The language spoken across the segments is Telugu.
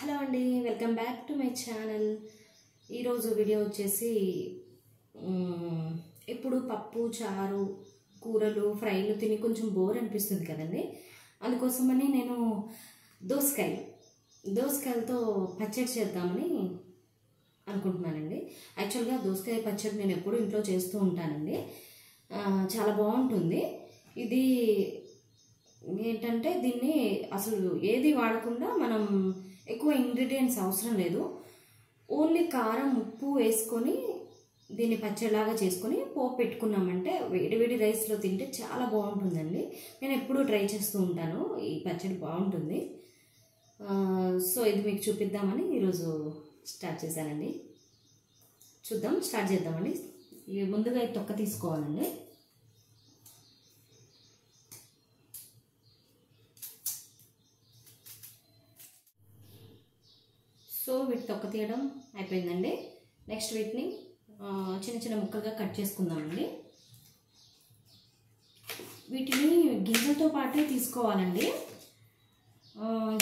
హలో అండి welcome back to my channel. ఈరోజు వీడియో వచ్చేసి ఇప్పుడు పప్పు చారు కూరలు ఫ్రైలు తిని కొంచెం బోర్ అనిపిస్తుంది కదండి. అందుకోసమని నేను దోసకాయలు దోసకాయలతో పచ్చడి చేద్దామని అనుకుంటున్నానండి. యాక్చువల్గా దోసకాయ పచ్చడి నేను ఎప్పుడూ ఇంట్లో చేస్తూ ఉంటానండి. చాలా బాగుంటుంది. ఇది ఏంటంటే దీన్ని అసలు ఏది వాడకుండా మనం ఎక్కువ ఇంగ్రీడియంట్స్ అవసరం లేదు. ఓన్లీ కారం ఉప్పు వేసుకొని దీన్ని పచ్చడిలాగా చేసుకొని పోపు పెట్టుకున్నామంటే వేడి వేడి రైస్లో తింటే చాలా బాగుంటుందండి. నేను ఎప్పుడూ ట్రై చేస్తూ ఉంటాను. ఈ పచ్చడి బాగుంటుంది. సో ఇది మీకు చూపిద్దామని ఈరోజు స్టార్ట్ చేశానండి. చూద్దాం స్టార్ట్ చేద్దామండి. ముందుగా ఈ తొక్క తీసుకోవాలండి. సో వీటి తొక్క తీయడం అయిపోయిందండి. నెక్స్ట్ వీటిని చిన్న చిన్న ముక్కలుగా కట్ చేసుకుందామండి. వీటిని గింజలతో పాటే తీసుకోవాలండి.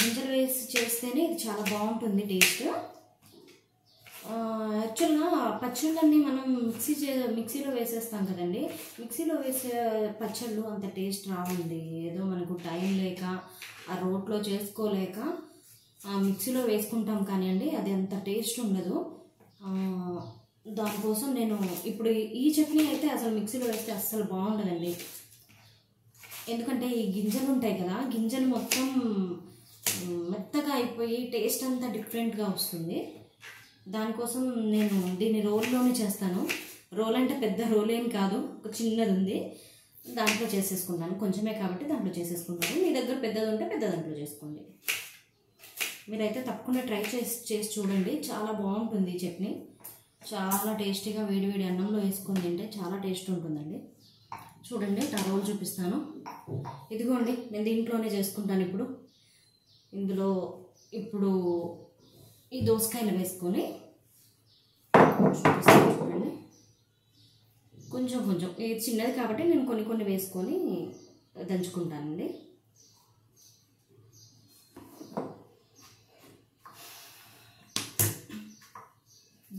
గింజలు వేసి చేస్తేనే ఇది చాలా బాగుంటుంది టేస్ట్. యాక్చువల్గా పచ్చళ్ళన్నీ మనం మిక్సీ చే మిక్సీలో వేసేస్తాం కదండి. మిక్సీలో వేసే పచ్చళ్ళు అంత టేస్ట్ రావండి. ఏదో మనకు టైం లేక ఆ రోట్లో చేసుకోలేక మిక్సీలో వేసుకుంటాం కానివ్వండి అది అంత టేస్ట్ ఉండదు. దానికోసం నేను ఇప్పుడు ఈ చట్నీ అయితే అసలు మిక్సీలో వేస్తే అస్సలు బాగుండదండి. ఎందుకంటే ఈ గింజలు ఉంటాయి కదా గింజలు మొత్తం మెత్తగా అయిపోయి టేస్ట్ అంతా డిఫరెంట్గా వస్తుంది. దానికోసం నేను దీన్ని రోల్లోనే చేస్తాను. రోల్ అంటే పెద్ద రోల్ ఏం కాదు ఒక చిన్నది ఉంది. దాంట్లో చేసేసుకుంటాను కొంచెమే కాబట్టి దాంట్లో చేసేసుకుంటాను. మీ దగ్గర పెద్దది ఉంటే పెద్ద దాంట్లో చేసుకోండి. మీరైతే తప్పకుండా ట్రై చేసి చేసి చూడండి. చాలా బాగుంటుంది ఈ చట్నీ. చాలా టేస్టీగా వేడి వేడి అన్నంలో వేసుకొని తింటే చాలా టేస్ట్ ఉంటుందండి. చూడండి టరోలు చూపిస్తాను. ఇదిగోండి నేను దీంట్లోనే చేసుకుంటాను ఇప్పుడు. ఇందులో ఇప్పుడు ఈ దోసకాయలు వేసుకొని చూపిస్తాను చూడండి. కొంచెం కొంచెం. ఇది చిన్నది కాబట్టి నేను కొన్ని కొన్ని వేసుకొని దంచుకుంటానండి.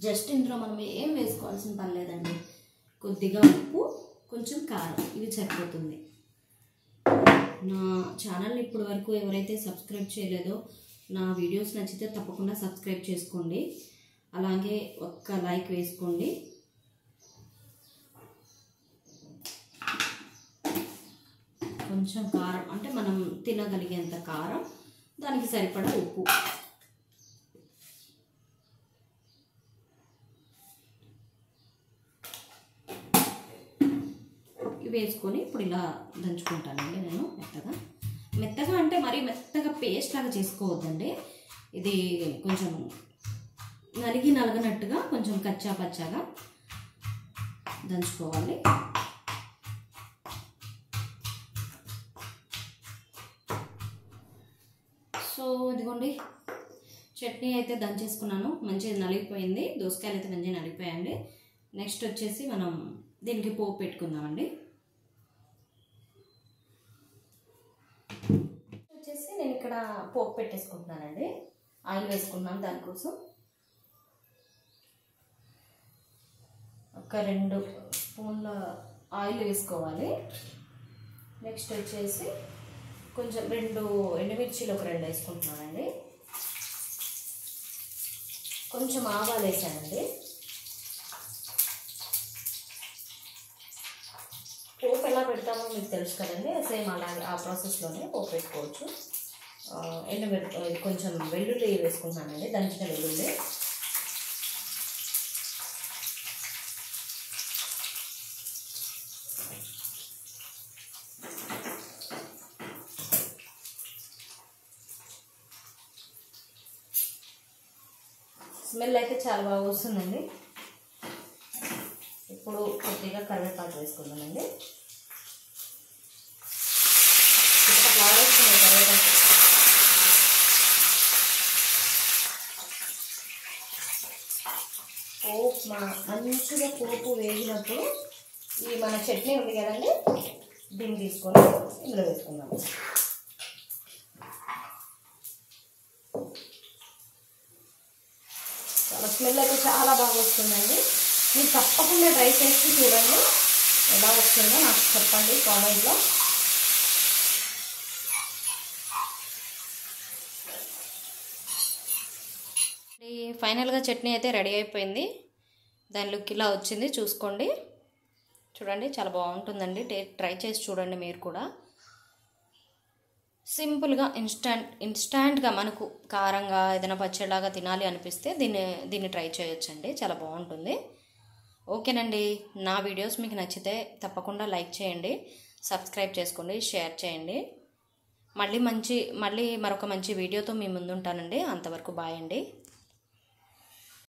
జస్ట్ ఇందులో మనం ఏం వేసుకోవాల్సిన పని లేదండి. కొద్దిగా ఉప్పు కొంచెం కారం. ఇవి సరిపోతుంది. నా ఛానల్ని ఇప్పటి వరకు ఎవరైతే సబ్స్క్రైబ్ చేయలేదో నా వీడియోస్ నచ్చితే తప్పకుండా సబ్స్క్రైబ్ చేసుకోండి. అలాగే ఒక్క లైక్ వేసుకోండి. కొంచెం కారం అంటే మనం తినగలిగేంత కారం దానికి సరిపడా ఉప్పు. వేసుకొని ఇప్పుడు ఇలా దంచుకుంటానండి నేను మెత్తగా. మెత్తగా అంటే మరీ మెత్తగా పేస్ట్ లాగా చేసుకోవద్దండి. ఇది కొంచెం నలిగి నలగనట్టుగా కొంచెం కచ్చా పచ్చాగా దంచుకోవాలి. సో ఇదిగోండి చట్నీ అయితే దంచేసుకున్నాను మంచిగా నలిగిపోయింది. దోసకాయలు అయితే మంచిగా నలిగిపోయాయండి. నెక్స్ట్ వచ్చేసి మనం దీనికి పోపు పెట్టుకుందామండి వచ్చేసి నేను ఇక్కడ పోపు పెట్టేసుకుంటున్నానండి. ఆయిల్ వేసుకున్నాను దానికోసం. ఒక రెండు స్పూన్ల ఆయిల్ వేసుకోవాలి. నెక్స్ట్ వచ్చేసి కొంచెం రెండు ఎండుమిర్చీలు ఒక రెండు వేసుకుంటున్నానండి. కొంచెం ఆవాలు వేసానండి. పోపు ఎలా పెడతామో మీకు తెలుసు కదండి. సేమ్ అలాగే ఆ ప్రాసెస్లోనే పోపు పెట్టుకోవచ్చు. ఆ, కొంచెం వెల్లుల్లి వేసుకుంటున్నానండి దంచిన వెల్లుల్లి. స్మెల్ అయితే చాలా బాగా వస్తుందండి. ఇప్పుడు కొద్దిగా కరివేపాకు వేసుకుందామండి ఇట్లా ఆడేస్తున్నాయి కరివేపాకు పోపు మా మంచిగా పోపు వేగినప్పుడు ఈ మన చట్నీ ఉంది కదండి దీన్ని తీసుకొని ఇందులో వేసుకుందాం. స్మెల్ అయితే చాలా బాగా వస్తుందండి. మీరు తప్పకుండా ట్రై చేసి చూడండి. ఎలా వస్తుందో నాకు చెప్పండి కామెంట్లో. ఫైనల్గా చట్నీ అయితే రెడీ అయిపోయింది. దాని లుక్ ఇలా వచ్చింది. చూసుకోండి. చూడండి చాలా బాగుంటుందండి. టే ట్రై చేసి చూడండి మీరు కూడా. సింపుల్గా ఇన్స్టాంట్ ఇన్స్టాంట్గా మనకు కారంగా ఏదైనా పచ్చడిలాగా తినాలి అనిపిస్తే దీన్ని దీన్ని ట్రై చేయొచ్చండి. చాలా బాగుంటుంది. ఓకేనండి. నా వీడియోస్ మీకు నచ్చితే తప్పకుండా లైక్ చేయండి సబ్స్క్రైబ్ చేసుకోండి షేర్ చేయండి. మళ్ళీ మంచి మళ్ళీ మరొక మంచి వీడియోతో మీ ముందుంటానండి. అంతవరకు బాయ్ అండి.